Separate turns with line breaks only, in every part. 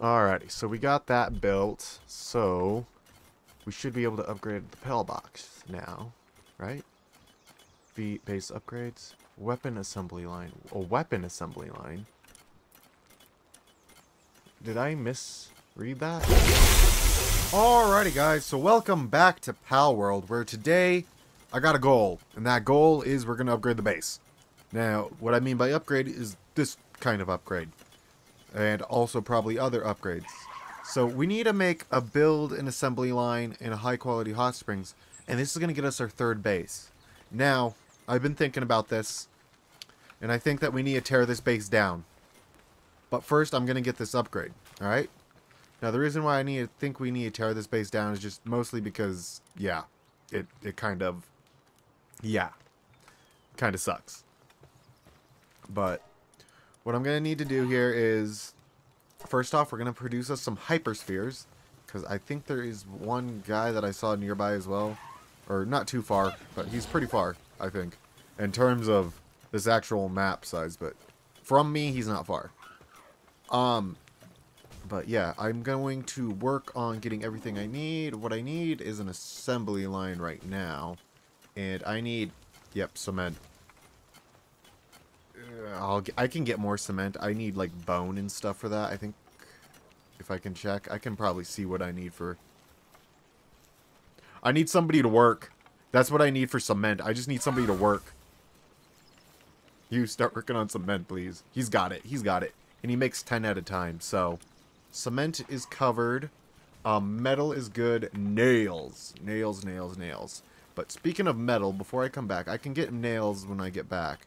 Alrighty, so we got that built. So we should be able to upgrade the pillbox now, right? Feet base upgrades. Weapon assembly line. A weapon assembly line. Did I misread that? Alrighty guys, so welcome back to Palworld, where today I got a goal, and that goal is we're going to upgrade the base. Now, what I mean by upgrade is this kind of upgrade, and also probably other upgrades. So we need to make a build and assembly line and a high quality hot springs, and this is going to get us our third base. Now, I've been thinking about this, and I think that we need to tear this base down. But first, I'm going to get this upgrade, alright? Now, the reason why I need to think we need to tear this base down is just mostly because, yeah, it, it kind of, yeah, kind of sucks. But what I'm going to need to do here is, first off, we're going to produce us some hyperspheres, because I think there is one guy that I saw nearby as well, or not too far, but he's pretty far, I think, in terms of this actual map size, but from me, he's not far. Um, but yeah, I'm going to work on getting everything I need. What I need is an assembly line right now. And I need, yep, cement. I'll, I can get more cement. I need like bone and stuff for that. I think if I can check, I can probably see what I need for... I need somebody to work. That's what I need for cement. I just need somebody to work. You start working on cement, please. He's got it. He's got it. And he makes 10 at a time, so... Cement is covered. Um, metal is good. Nails. Nails, nails, nails. But speaking of metal, before I come back, I can get nails when I get back.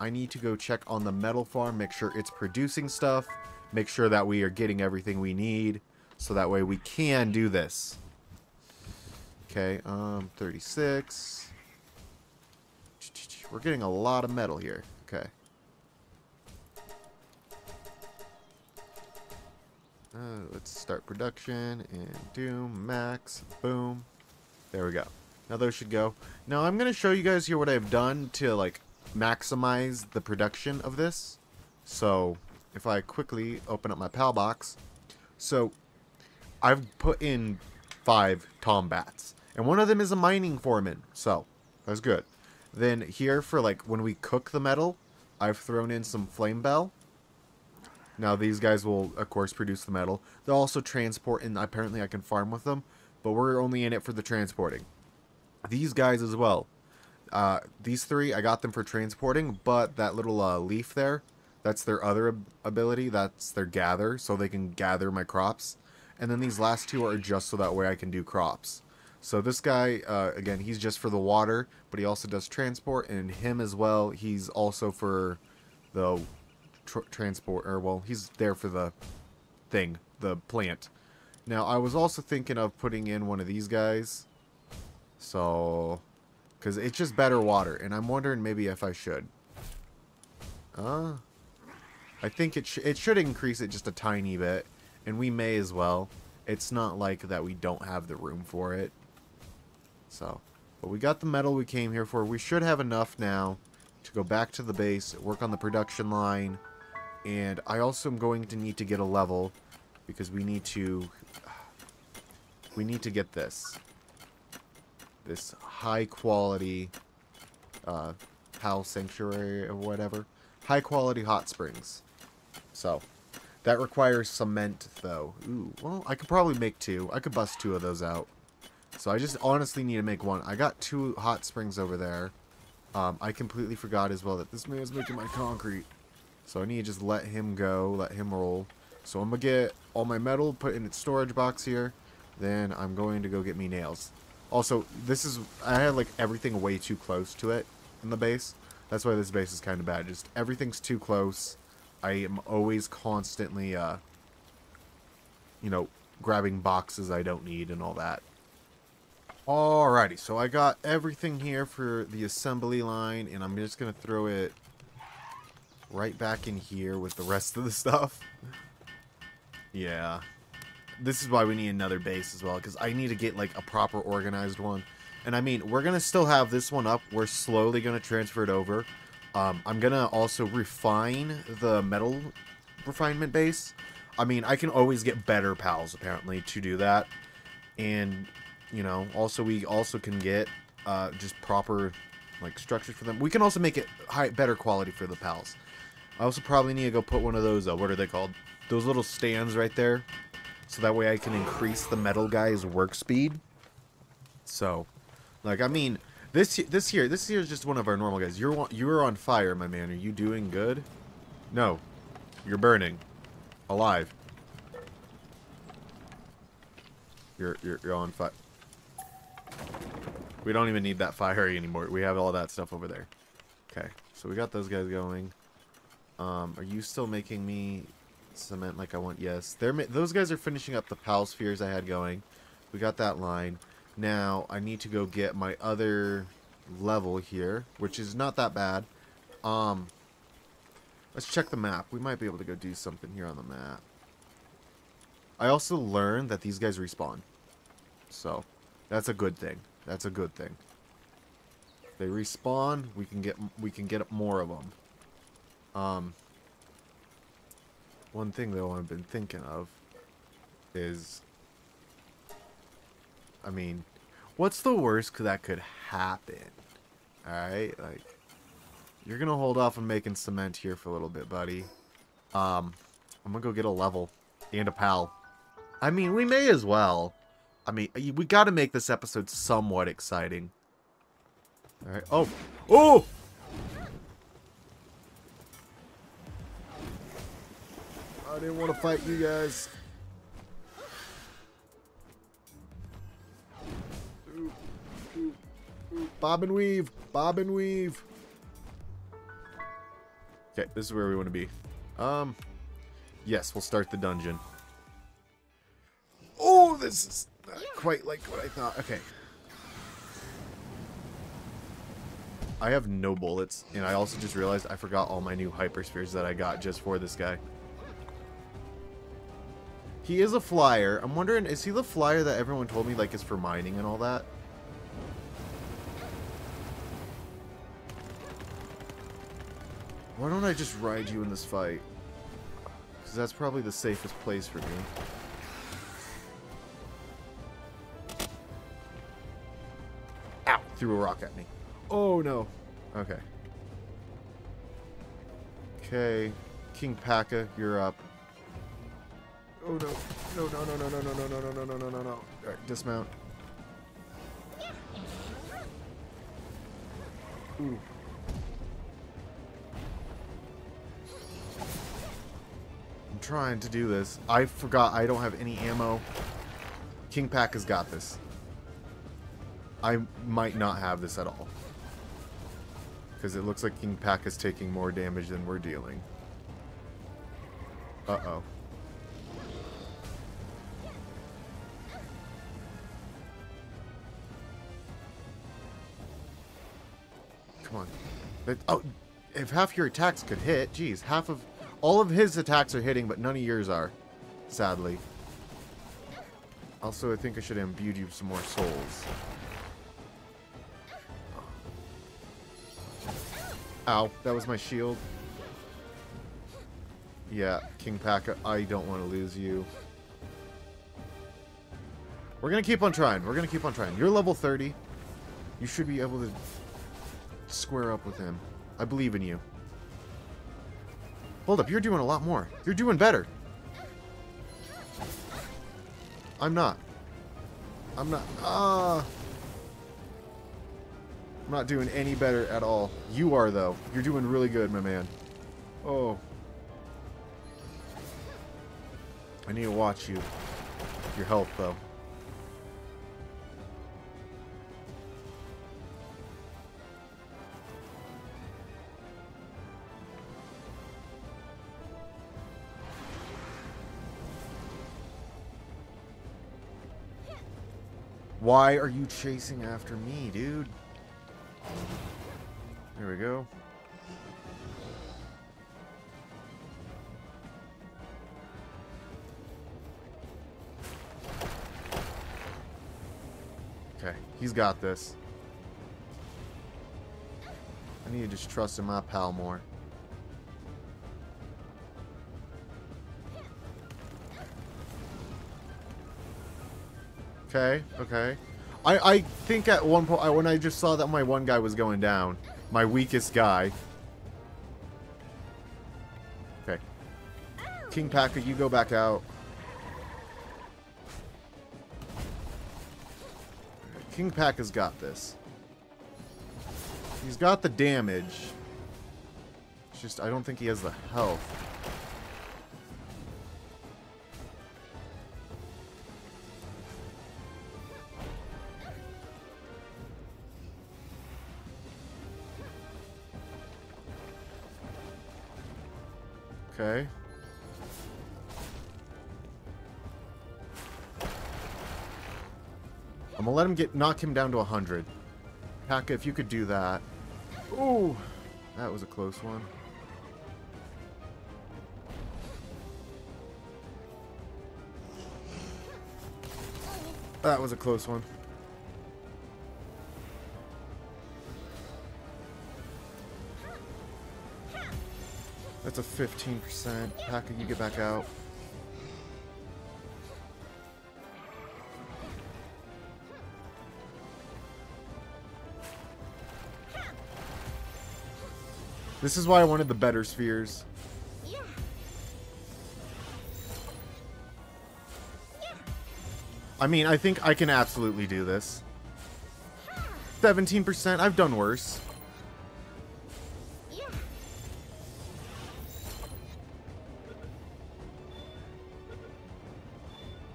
I need to go check on the metal farm, make sure it's producing stuff, make sure that we are getting everything we need, so that way we can do this. Okay, um, 36. We're getting a lot of metal here. Okay. Uh, let's start production and Doom, Max, boom. There we go. Now those should go. Now I'm going to show you guys here what I've done to like maximize the production of this. So if I quickly open up my PAL box. So I've put in five Tombats. And one of them is a mining foreman. So that's good. Then here for like when we cook the metal, I've thrown in some Flambelle now these guys will, of course, produce the metal. They'll also transport, and apparently I can farm with them, but we're only in it for the transporting. These guys as well. Uh, these three, I got them for transporting, but that little uh, leaf there, that's their other ab ability. That's their gather, so they can gather my crops. And then these last two are just so that way I can do crops. So this guy, uh, again, he's just for the water, but he also does transport, and him as well, he's also for the tr transport, or well, he's there for the thing, the plant. Now, I was also thinking of putting in one of these guys. So, because it's just better water, and I'm wondering maybe if I should. Uh, I think it, sh it should increase it just a tiny bit, and we may as well. It's not like that we don't have the room for it. So, but we got the metal we came here for. We should have enough now to go back to the base, work on the production line, and I also am going to need to get a level because we need to we need to get this this high quality uh, PAL sanctuary or whatever high quality hot springs. So that requires cement though. Ooh, well I could probably make two. I could bust two of those out. So I just honestly need to make one. I got two hot springs over there. Um, I completely forgot as well that this man is making my concrete. So I need to just let him go, let him roll. So I'm going to get all my metal, put in its storage box here. Then I'm going to go get me nails. Also, this is, I had like everything way too close to it in the base. That's why this base is kind of bad. Just everything's too close. I am always constantly, uh, you know, grabbing boxes I don't need and all that. Alrighty, so I got everything here for the assembly line, and I'm just going to throw it right back in here with the rest of the stuff. Yeah. This is why we need another base as well, because I need to get, like, a proper organized one. And, I mean, we're going to still have this one up. We're slowly going to transfer it over. Um, I'm going to also refine the metal refinement base. I mean, I can always get better pals, apparently, to do that. And, you know, also we also can get uh, just proper, like, structures for them. We can also make it high, better quality for the pals. I also probably need to go put one of those, uh, what are they called? Those little stands right there. So that way I can increase the metal guy's work speed. So, like, I mean, this this here, this here is just one of our normal guys. You're you're on fire, my man. Are you doing good? No, you're burning, alive. You're you're, you're on fire. We don't even need that fire anymore. We have all that stuff over there. Okay, so we got those guys going. Um, are you still making me cement like I want? Yes. They're those guys are finishing up the pal spheres I had going. We got that line. Now, I need to go get my other level here, which is not that bad. Um, let's check the map. We might be able to go do something here on the map. I also learned that these guys respawn. So, that's a good thing. That's a good thing. they respawn, we can get we can get more of them. Um, one thing though I've been thinking of is I mean, what's the worst that could happen? Alright, like, you're gonna hold off on making cement here for a little bit, buddy. Um, I'm gonna go get a level and a pal. I mean, we may as well. I mean, we gotta make this episode somewhat exciting. Alright, oh! Oh! I didn't want to fight you guys. Bob and weave. Bob and weave. Okay, this is where we want to be. Um, yes, we'll start the dungeon. Oh, this is not quite like what I thought. Okay. I have no bullets, and I also just realized I forgot all my new hyper hyperspheres that I got just for this guy. He is a flyer. I'm wondering, is he the flyer that everyone told me like is for mining and all that? Why don't I just ride you in this fight? Because that's probably the safest place for me. Ow! Threw a rock at me. Oh no. Okay. Okay. Kingpaca, you're up. Oh no. No, no, no, no, no, no, no, no, no, no, no, no, no. Alright, dismount. Ooh. I'm trying to do this. I forgot I don't have any ammo. King Pack has got this. I might not have this at all. Because it looks like King Pack is taking more damage than we're dealing. Uh-oh. Come on. oh, if half your attacks could hit, geez, half of all of his attacks are hitting, but none of yours are. Sadly. Also, I think I should have imbued you some more souls. Ow, that was my shield. Yeah, Kingpaca, I don't want to lose you. We're going to keep on trying. We're going to keep on trying. You're level 30. You should be able to square up with him. I believe in you. Hold up, you're doing a lot more. You're doing better. I'm not. I'm not. Ah. Uh, I'm not doing any better at all. You are, though. You're doing really good, my man. Oh. I need to watch you. Your health, though. Why are you chasing after me, dude? There we go. Okay, he's got this. I need to just trust in my pal more. Okay, okay. I, I think at one point, when I just saw that my one guy was going down, my weakest guy. Okay. Kingpaca, you go back out. King Pack has got this. He's got the damage. It's just, I don't think he has the health. Knock him down to 100. Paka, if you could do that. Ooh, that was a close one. That was a close one. That's a 15%. Paka, you get back out. This is why I wanted the better spheres. I mean, I think I can absolutely do this. 17%, I've done worse.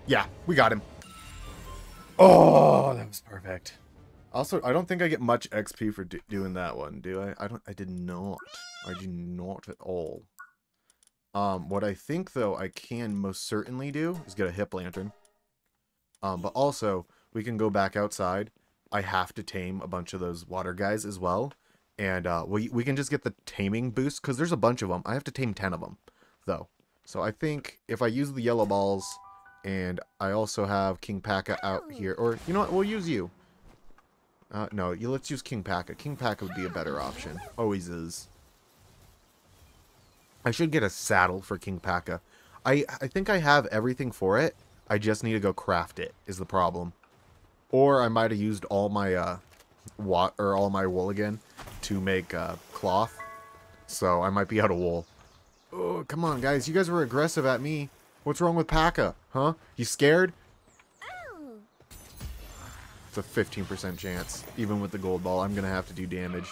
Yeah, we got him. Oh, that was perfect. Also, I don't think I get much XP for do doing that one, do I? I don't. I did not. I do not at all. Um, what I think though I can most certainly do is get a hip lantern. Um, but also we can go back outside. I have to tame a bunch of those water guys as well, and uh, we we can just get the taming boost because there's a bunch of them. I have to tame ten of them, though. So I think if I use the yellow balls, and I also have Kingpaca out here, or you know what, we'll use you. Uh, no, you, let's use Kingpaca. King Paka would be a better option. Always is. I should get a saddle for Kingpaca. I, I think I have everything for it. I just need to go craft it, is the problem. Or I might have used all my, uh, wat or all my wool again to make, uh, cloth. So I might be out of wool. Oh, come on, guys. You guys were aggressive at me. What's wrong with Paka? Huh? You scared? It's a 15% chance. Even with the gold ball, I'm going to have to do damage.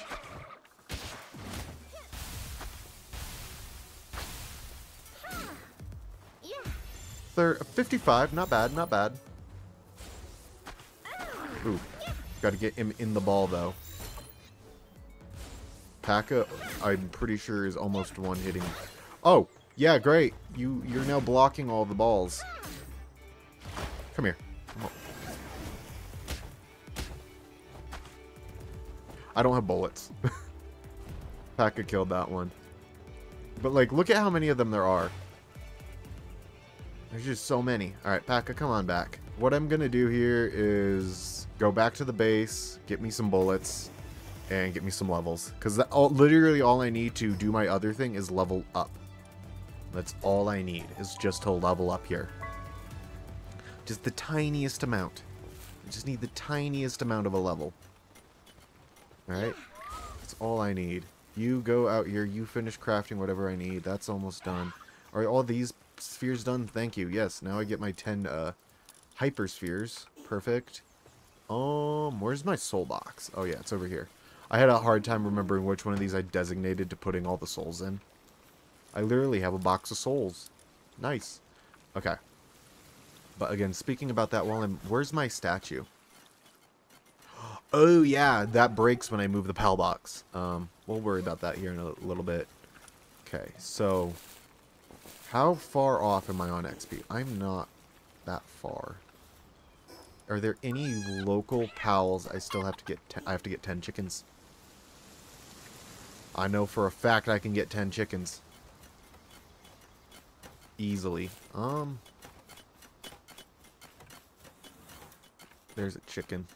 Third, 55, not bad, not bad. Ooh, got to get him in the ball, though. Paka, I'm pretty sure, is almost one hitting. Oh, yeah, great. You, you're now blocking all the balls. Come here. I don't have bullets. Paka killed that one. But, like, look at how many of them there are. There's just so many. Alright, Paka, come on back. What I'm going to do here is go back to the base, get me some bullets, and get me some levels. Because literally all I need to do my other thing is level up. That's all I need, is just to level up here. Just the tiniest amount. I just need the tiniest amount of a level. Alright? That's all I need. You go out here, you finish crafting whatever I need. That's almost done. Are all these spheres done? Thank you. Yes, now I get my 10 uh, hyper spheres. Perfect. Um, where's my soul box? Oh yeah, it's over here. I had a hard time remembering which one of these I designated to putting all the souls in. I literally have a box of souls. Nice. Okay. But again, speaking about that while I'm... Where's my statue? Oh, yeah, that breaks when I move the PAL box. Um, we'll worry about that here in a little bit. Okay, so how far off am I on XP? I'm not that far. Are there any local pals I still have to get? I have to get 10 chickens. I know for a fact I can get 10 chickens. Easily. Um. There's a chicken.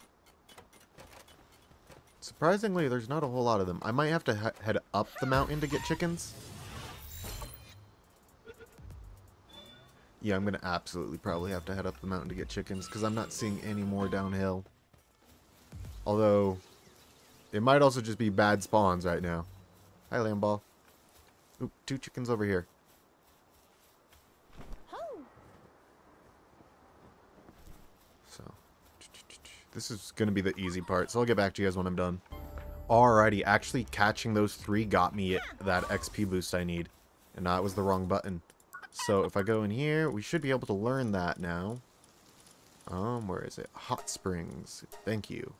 Surprisingly, there's not a whole lot of them. I might have to he head up the mountain to get chickens. Yeah, I'm going to absolutely probably have to head up the mountain to get chickens because I'm not seeing any more downhill. Although, it might also just be bad spawns right now. Hi, Lamball. Oop, two chickens over here. So, this is going to be the easy part, so I'll get back to you guys when I'm done. Alrighty, actually catching those three got me that XP boost I need. And that was the wrong button. So if I go in here, we should be able to learn that now. Um, where is it? Hot Springs. Thank you.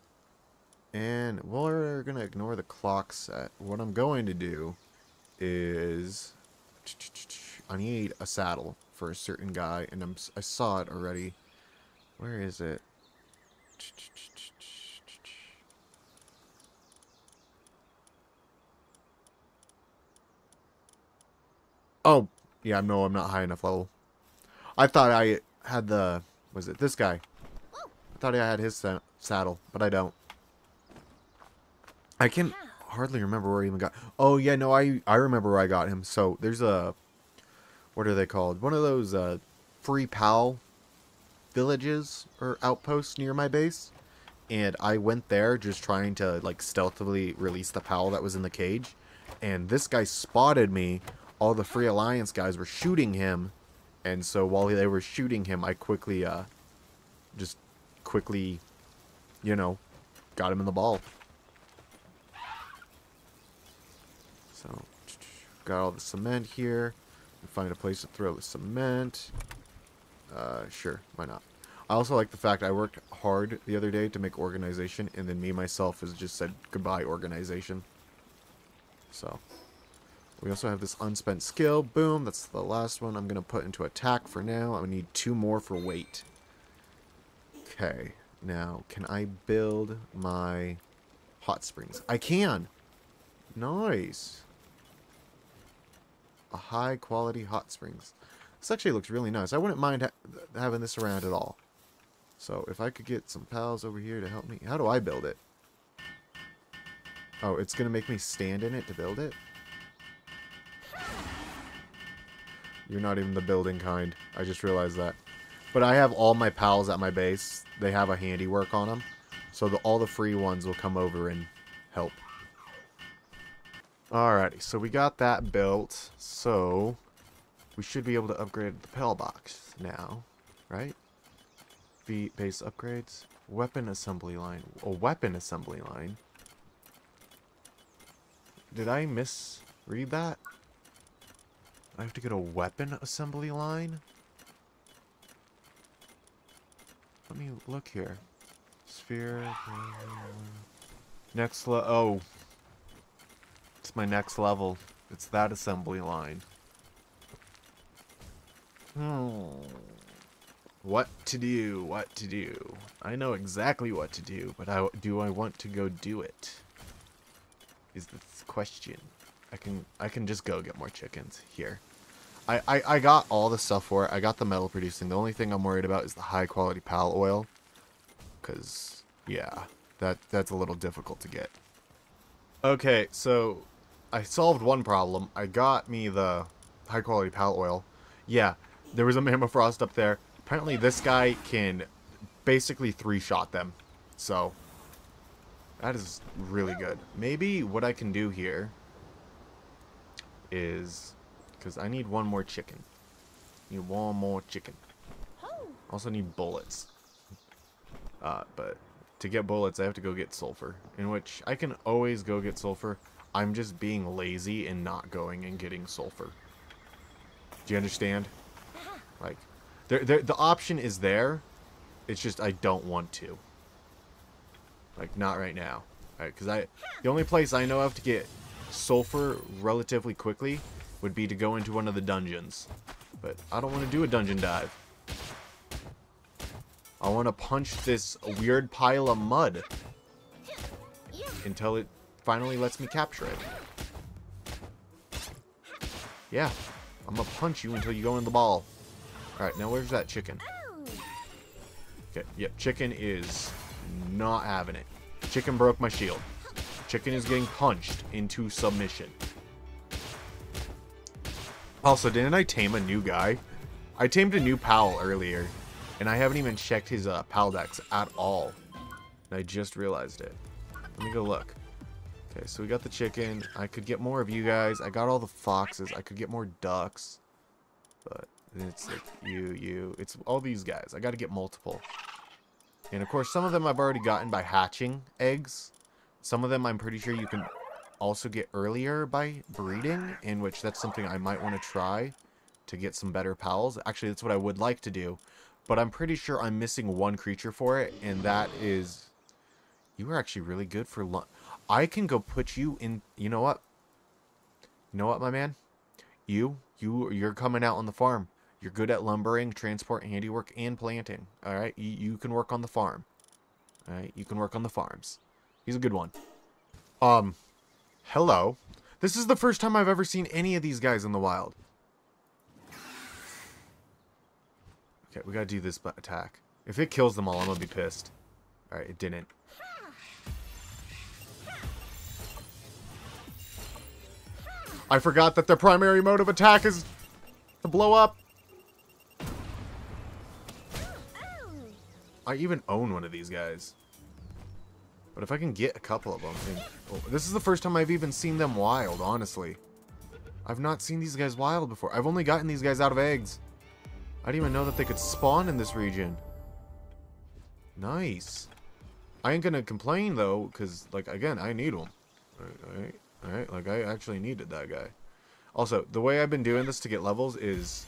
And we're going to ignore the clock set. What I'm going to do is... I need a saddle for a certain guy, and I'm, I saw it already. Where is it? Oh, yeah, no, I'm not high enough level. I thought I had the... Was it this guy? I thought I had his saddle, but I don't. I can hardly remember where I even got... Oh, yeah, no, I, I remember where I got him. So, there's a... What are they called? One of those uh, free PAL villages or outposts near my base. And I went there just trying to, like, stealthily release the PAL that was in the cage. And this guy spotted me all the Free Alliance guys were shooting him, and so while they were shooting him, I quickly, uh, just quickly, you know, got him in the ball. So, got all the cement here. Find a place to throw the cement. Uh, sure, why not? I also like the fact I worked hard the other day to make organization, and then me myself has just said goodbye organization. So, we also have this unspent skill. Boom, that's the last one I'm going to put into attack for now. I need two more for weight. Okay, now can I build my hot springs? I can! Nice! A high quality hot springs. This actually looks really nice. I wouldn't mind ha having this around at all. So if I could get some pals over here to help me. How do I build it? Oh, it's going to make me stand in it to build it? You're not even the building kind. I just realized that. But I have all my pals at my base. They have a handiwork on them. So the, all the free ones will come over and help. Alrighty, so we got that built. So we should be able to upgrade the PAL box now, right? Feet base upgrades. Weapon assembly line. A weapon assembly line. Did I misread that? I have to get a weapon assembly line? Let me look here. Sphere. Next level. Oh. It's my next level. It's that assembly line. Hmm. What to do, what to do. I know exactly what to do, but I, do I want to go do it? Is the question. I can I can just go get more chickens here. I, I, I got all the stuff for it. I got the metal producing. The only thing I'm worried about is the high quality PAL oil. Because, yeah, that that's a little difficult to get. Okay, so I solved one problem. I got me the high quality PAL oil. Yeah, there was a Mammoth up there. Apparently this guy can basically three-shot them. So, that is really good. Maybe what I can do here is because I need one more chicken. Need one more chicken. Also need bullets. Uh, but to get bullets, I have to go get sulfur. In which I can always go get sulfur. I'm just being lazy and not going and getting sulfur. Do you understand? Like, there, there, the option is there. It's just I don't want to. Like, not right now. Right, because I, the only place I know of to get sulfur relatively quickly would be to go into one of the dungeons. But I don't want to do a dungeon dive. I want to punch this weird pile of mud until it finally lets me capture it. Yeah, I'm gonna punch you until you go in the ball. Alright, now where's that chicken? Okay, yep, chicken is not having it. Chicken broke my shield. Chicken is getting punched into submission. Also, didn't I tame a new guy? I tamed a new pal earlier, and I haven't even checked his uh, pal decks at all. And I just realized it. Let me go look. Okay, so we got the chicken. I could get more of you guys. I got all the foxes. I could get more ducks. But it's like you, you. It's all these guys. I got to get multiple. And of course, some of them I've already gotten by hatching eggs. Some of them I'm pretty sure you can also get earlier by breeding, in which that's something I might want to try to get some better pals. Actually, that's what I would like to do. But I'm pretty sure I'm missing one creature for it, and that is... You are actually really good for... I can go put you in... You know what? You know what, my man? You, you, you're coming out on the farm. You're good at lumbering, transport, handiwork, and planting. All right, you, you can work on the farm. All right, you can work on the farms. He's a good one. Um, hello. This is the first time I've ever seen any of these guys in the wild. Okay, we gotta do this attack. If it kills them all, I'm gonna be pissed. Alright, it didn't. I forgot that their primary mode of attack is to blow up. I even own one of these guys. But if I can get a couple of them... And, oh, this is the first time I've even seen them wild, honestly. I've not seen these guys wild before. I've only gotten these guys out of eggs. I didn't even know that they could spawn in this region. Nice. I ain't gonna complain, though, because, like, again, I need them. Alright, alright, like, I actually needed that guy. Also, the way I've been doing this to get levels is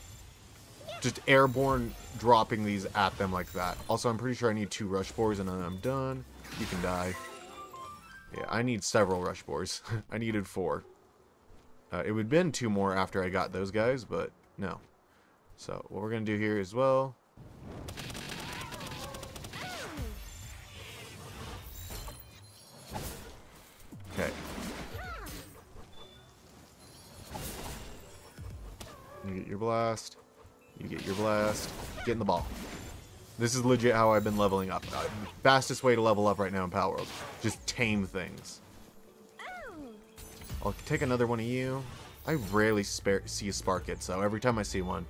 just airborne dropping these at them like that. Also, I'm pretty sure I need two Rushoars and then I'm done. You can die. Yeah, I need several Rushoars. I needed four. Uh, it would have been two more after I got those guys, but no. So, what we're going to do here as well... Okay. You get your blast. You get your blast. Get in the ball. This is legit how I've been leveling up. Uh, fastest way to level up right now in Palworld. Just tame things. I'll take another one of you. I rarely see a Sparkit, so every time I see one.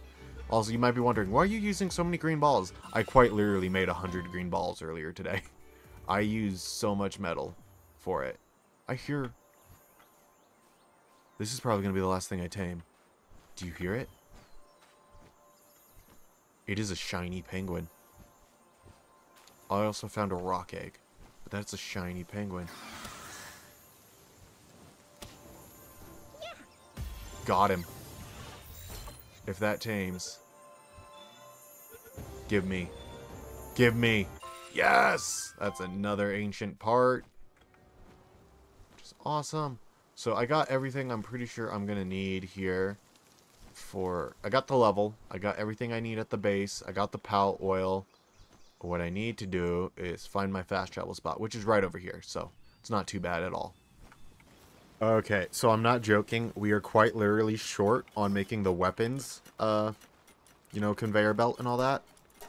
Also, you might be wondering, why are you using so many green balls? I quite literally made 100 green balls earlier today. I use so much metal for it. I hear... This is probably going to be the last thing I tame. Do you hear it? It is a shiny penguin. I also found a rock egg. But that's a shiny penguin. Got him. If that tames. Give me. Give me. Yes! That's another ancient part. Which is awesome. So I got everything I'm pretty sure I'm going to need here for... I got the level. I got everything I need at the base. I got the pal oil. What I need to do is find my fast travel spot, which is right over here. So it's not too bad at all. Okay, so I'm not joking. We are quite literally short on making the weapons, uh, you know, conveyor belt and all that.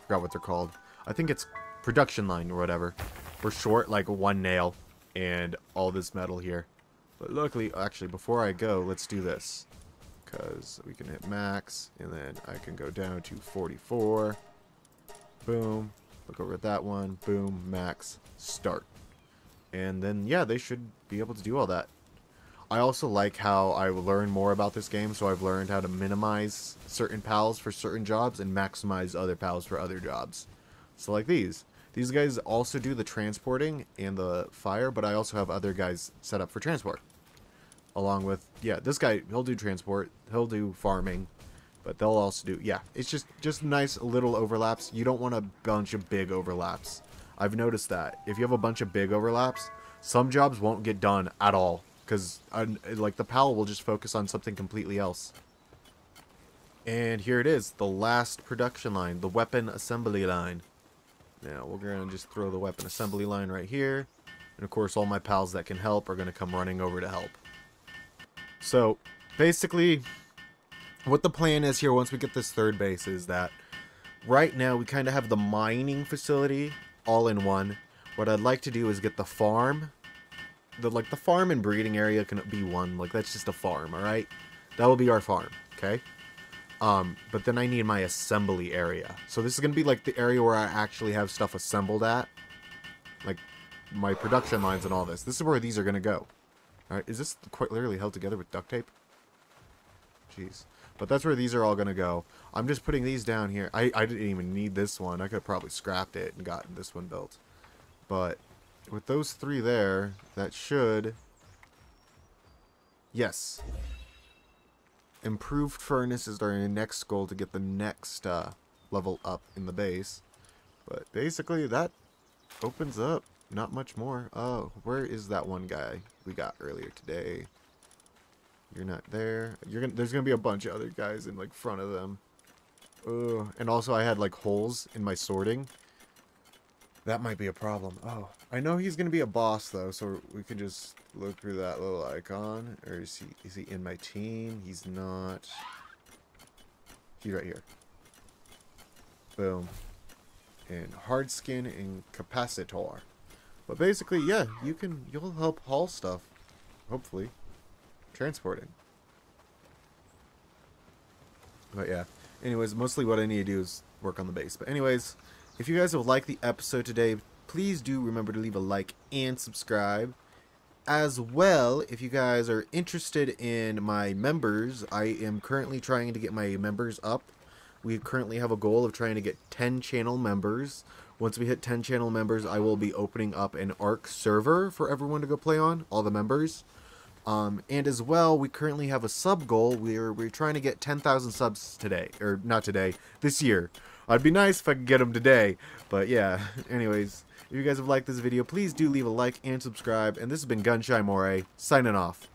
forgot what they're called. I think it's production line or whatever. We're short like one nail and all this metal here. But luckily, actually, before I go, let's do this because we can hit max, and then I can go down to 44. Boom. Look over at that one. Boom. Max. Start. And then, yeah, they should be able to do all that. I also like how I learn more about this game, so I've learned how to minimize certain pals for certain jobs and maximize other pals for other jobs. So like these. These guys also do the transporting and the fire, but I also have other guys set up for transport along with yeah this guy he'll do transport he'll do farming but they'll also do yeah it's just just nice little overlaps. You don't want a bunch of big overlaps. I've noticed that. If you have a bunch of big overlaps some jobs won't get done at all because like the pal will just focus on something completely else. And here it is the last production line the weapon assembly line. Now we're gonna just throw the weapon assembly line right here. And of course all my pals that can help are gonna come running over to help so, basically, what the plan is here once we get this third base is that right now we kind of have the mining facility all in one. What I'd like to do is get the farm. The like the farm and breeding area can be one. Like that's just a farm, all right? That will be our farm, okay? Um, but then I need my assembly area. So this is going to be like the area where I actually have stuff assembled at. Like my production lines and all this. This is where these are going to go. Alright, is this quite literally held together with duct tape? Jeez. But that's where these are all going to go. I'm just putting these down here. I, I didn't even need this one. I could have probably scrapped it and gotten this one built. But with those three there, that should... Yes. Improved furnace is our next goal to get the next uh, level up in the base. But basically, that opens up not much more. Oh, where is that one guy we got earlier today? You're not there. You're gonna. There's gonna be a bunch of other guys in like front of them. Oh, and also I had like holes in my sorting. That might be a problem. Oh, I know he's gonna be a boss though, so we can just look through that little icon. Or is he? Is he in my team? He's not. He's right here. Boom. And hard skin and capacitor. But basically, yeah, you can. You'll help haul stuff. Hopefully, transporting. But yeah. Anyways, mostly what I need to do is work on the base. But anyways. If you guys have liked the episode today, please do remember to leave a like and subscribe. As well, if you guys are interested in my members, I am currently trying to get my members up. We currently have a goal of trying to get 10 channel members. Once we hit 10 channel members, I will be opening up an ARK server for everyone to go play on, all the members. Um, and as well, we currently have a sub goal. We're, we're trying to get 10,000 subs today, or not today, this year. I'd be nice if I could get them today. But yeah, anyways, if you guys have liked this video, please do leave a like and subscribe. And this has been Gunshy Moray, signing off.